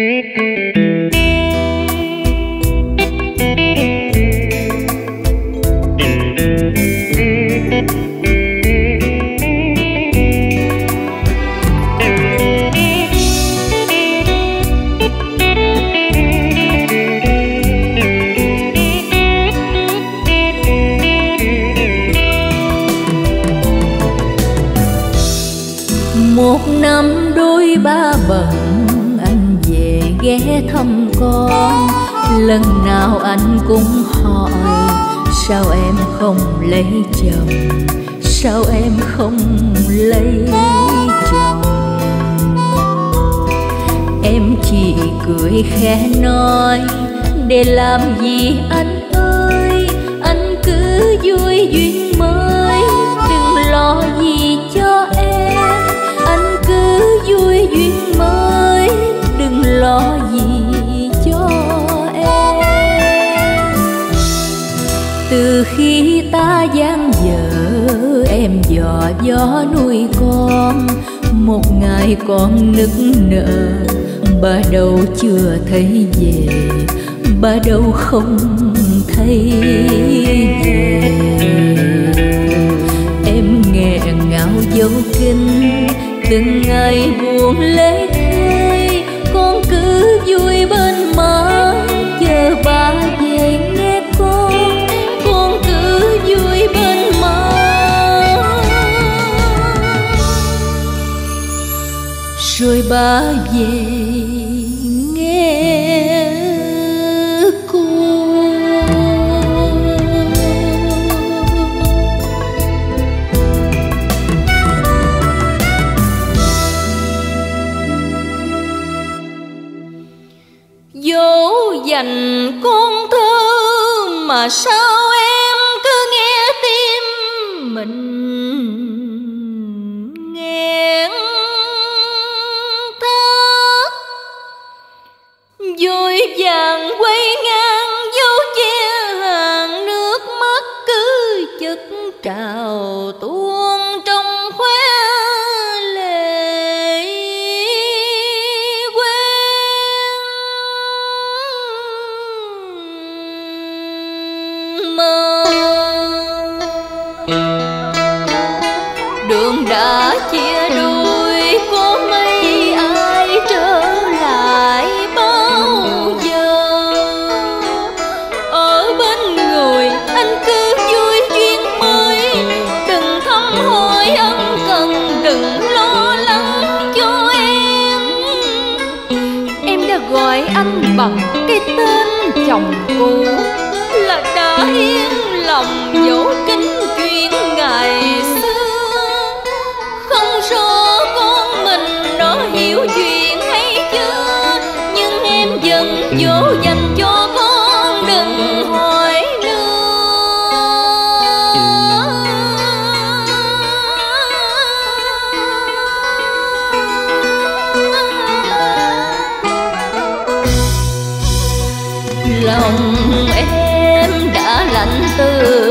một ghé thăm con. Lần nào anh cũng hỏi, sao em không lấy chồng? Sao em không lấy chồng? Em chỉ cười khẽ nói, để làm gì anh ơi? Anh cứ vui duyên mơ từ khi ta gian dở, em dò gió nuôi con. Một ngày con nức nở, ba đâu chưa thấy về, ba đâu không thấy về. Em nghẹn ngào dấu kinh từng ngày buồn lấy ba về nghe cô. Dỗ dành con thơ mà sao em cứ nghe tim mình? Anh bằng cái tên chồng cũ. Là đã yên lòng dấu kính chuyện ngày xưa. Không rõ con mình nó hiểu chuyện hay chưa, nhưng em vẫn dỗ dành lòng em đã lạnh từ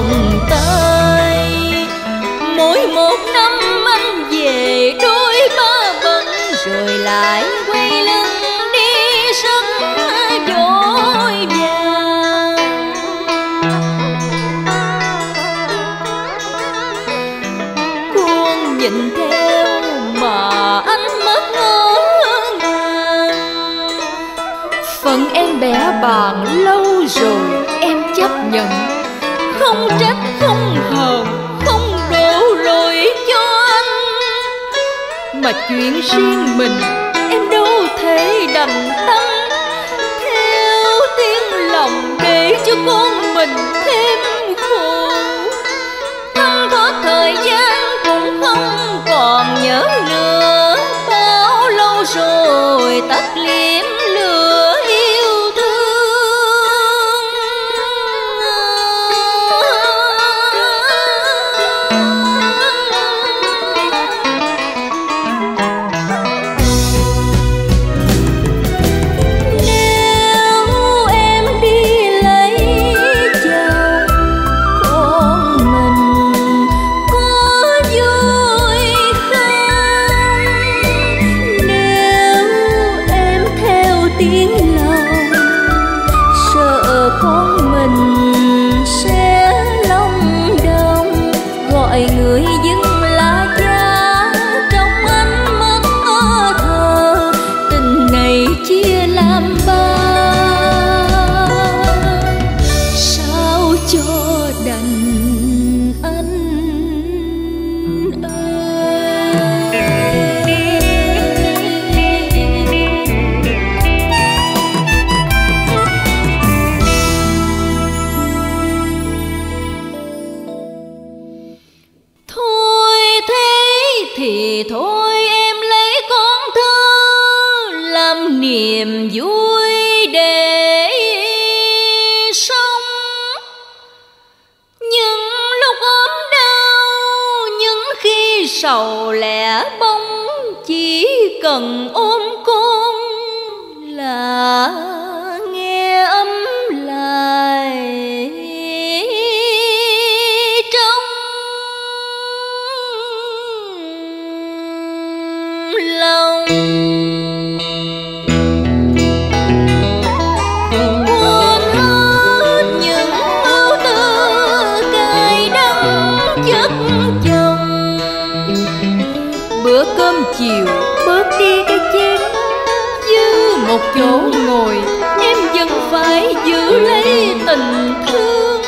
vòng tay. Mỗi một năm anh về đôi ba bận, rồi lại quay lưng đi rất vội vàng con nhìn theo mà anh mất ngỡ ngàng. Phần em bẻ bàn lâu rồi em chấp nhận không trách, không hờn không đổ lỗi cho anh. Mà chuyện riêng mình, em đâu thể đành tâm theo tiếng lòng để cho con mình vui để sống. Những lúc ốm đau, những khi sầu lẻ bóng chỉ cần ôm chỗ ngồi, Em vẫn phải giữ lấy tình thương.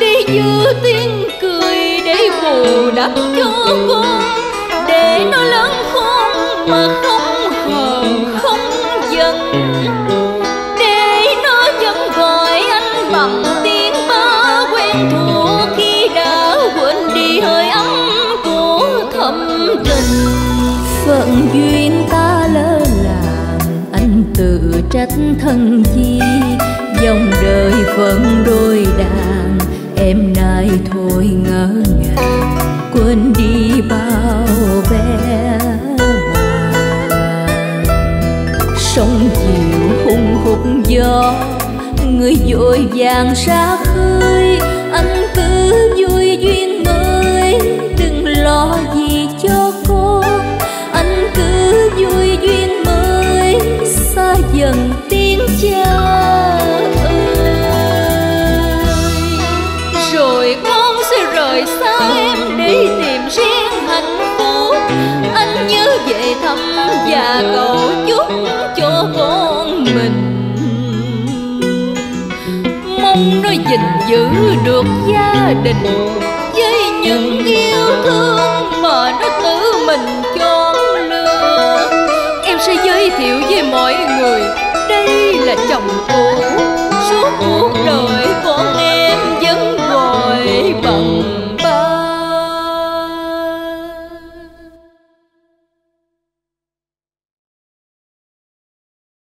Đi giữa tiếng cười Để bù đắp cho con, Để nó lớn khôn mà không hờ không giận. Để nó vẫn gọi anh bằng tiếng ba quen thuộc Khi đã quên đi hơi ấm của thầm tình. Phận duyên trách thân chi, dòng đời phận đôi đàn. Em nay thôi ngỡ ngàng, quên đi bao vẻ sông chiều hùng hục gió, người vội vàng ra khơi, anh thăm và cầu chúc cho con mình. Mong nó gìn giữ được gia đình với những yêu thương mà nó tự mình chọn lựa. Em sẽ giới thiệu với mọi người, đây là chồng cũ, suốt cuộc đời